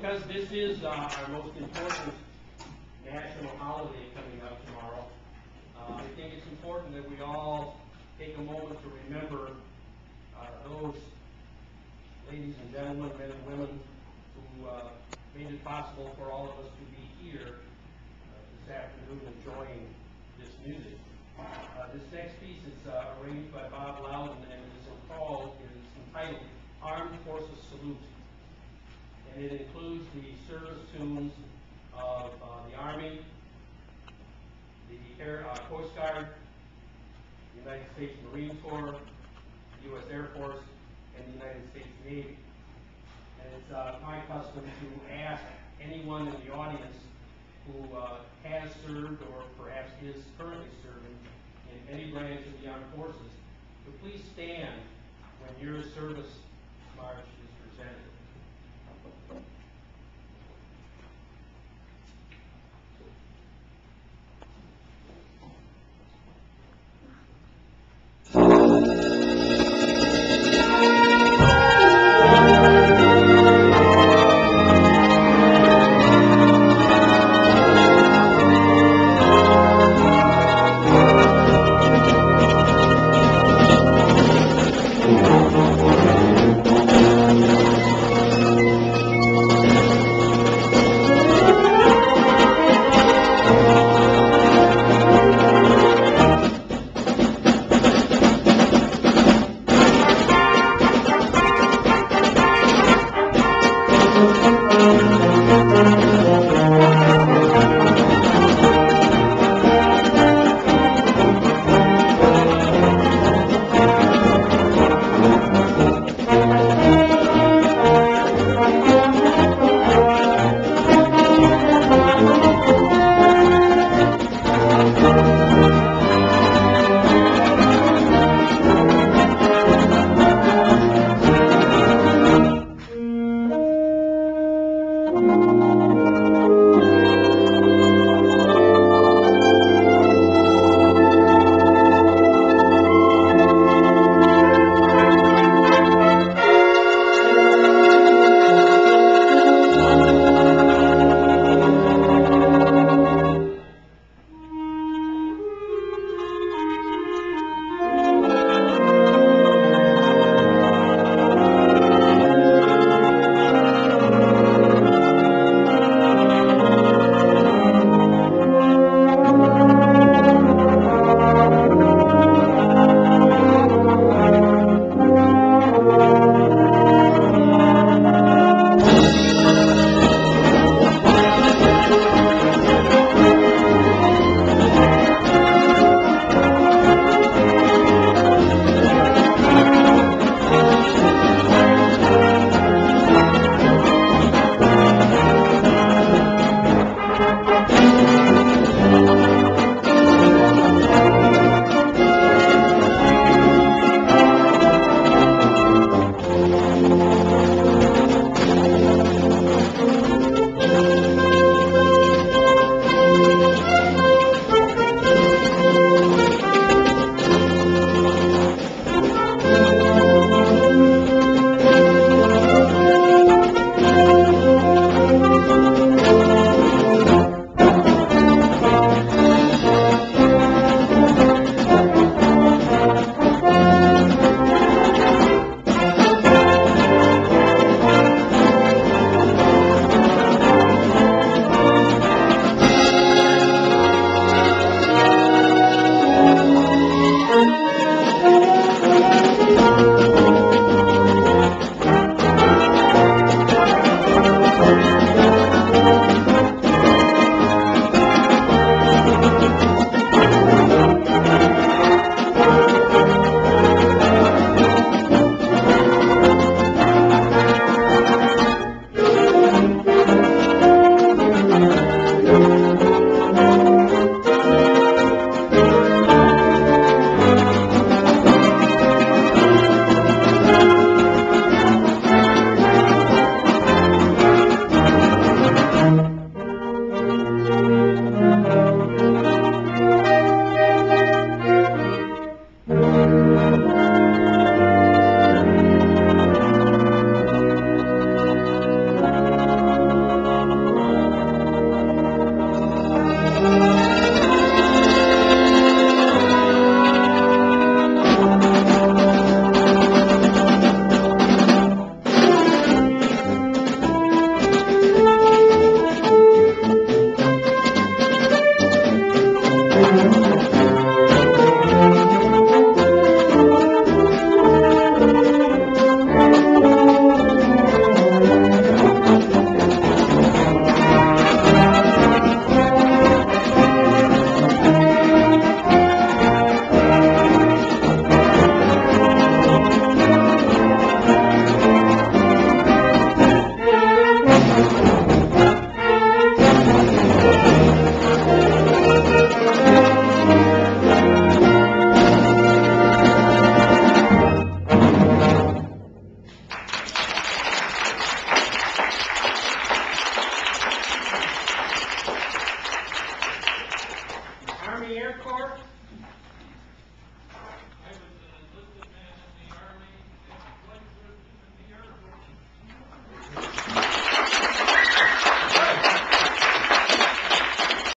because this is, uh, our most important national holiday coming up tomorrow, uh, I think it's important that we all take a moment to remember, uh, those ladies and gentlemen, men and women who, uh, made it possible for all of us to be here, uh, this afternoon enjoying this music. Uh, this next piece is, arranged by Bob Lowden and is called, is entitled Armed Forces Salute and it includes the service tunes of uh, the Army, the Air, uh, Coast Guard, the United States Marine Corps, the U.S. Air Force, and the United States Navy. And it's uh, my custom to ask anyone in the audience who uh, has served or perhaps is currently serving in any branch of the armed forces to please stand when your service march is presented.